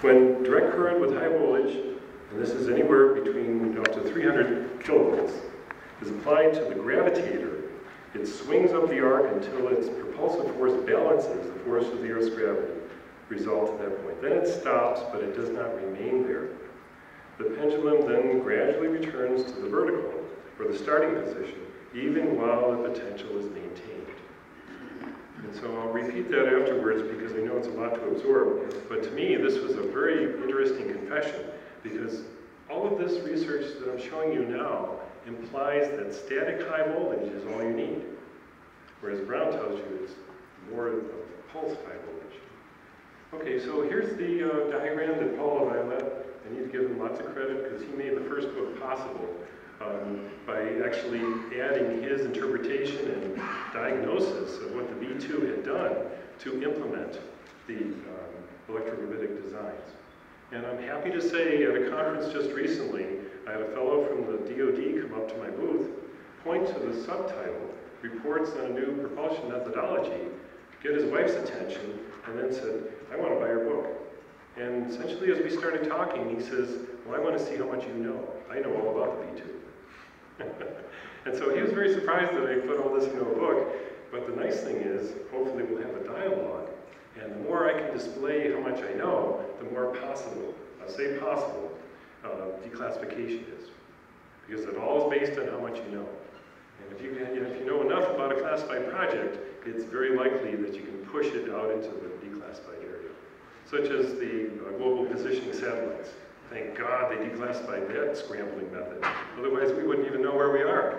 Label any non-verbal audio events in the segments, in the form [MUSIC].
When direct current with high voltage, and this is anywhere between up to 300 kilovolts, is applied to the gravitator, it swings up the arc until its propulsive force balances the force of the Earth's gravity, result at that point. Then it stops, but it does not remain there. The pendulum then gradually returns to the vertical, or the starting position, even while the potential is maintained. And repeat that afterwards because I know it's a lot to absorb, but to me this was a very interesting confession because all of this research that I'm showing you now implies that static high voltage is all you need, whereas Brown tells you it's more of a pulse high voltage. Okay, so here's the uh, diagram that Paul Violette, I need to give him lots of credit because he made the first book possible um, by actually adding his interpretation and diagnosis of what the B-2 had done to implement the um, electrogravitic designs. And I'm happy to say at a conference just recently, I had a fellow from the DoD come up to my booth, point to the subtitle, Reports on a New Propulsion Methodology, get his wife's attention, and then said, I want to buy your book. And essentially as we started talking, he says, well, I want to see how much you know. I know all about the B-2. [LAUGHS] and so he was very surprised that I put all this into a book, but the nice thing is, hopefully we'll have a dialogue, and the more I can display how much I know, the more possible, I say possible, uh, declassification is. Because it all is based on how much you know. And if you, can, if you know enough about a classified project, it's very likely that you can push it out into the declassified area. Such as the uh, global positioning satellites. Thank God they declassified that scrambling method. Otherwise, we wouldn't even know where we are.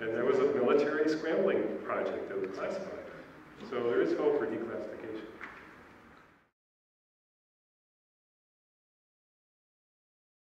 And there was a military scrambling project that was classified.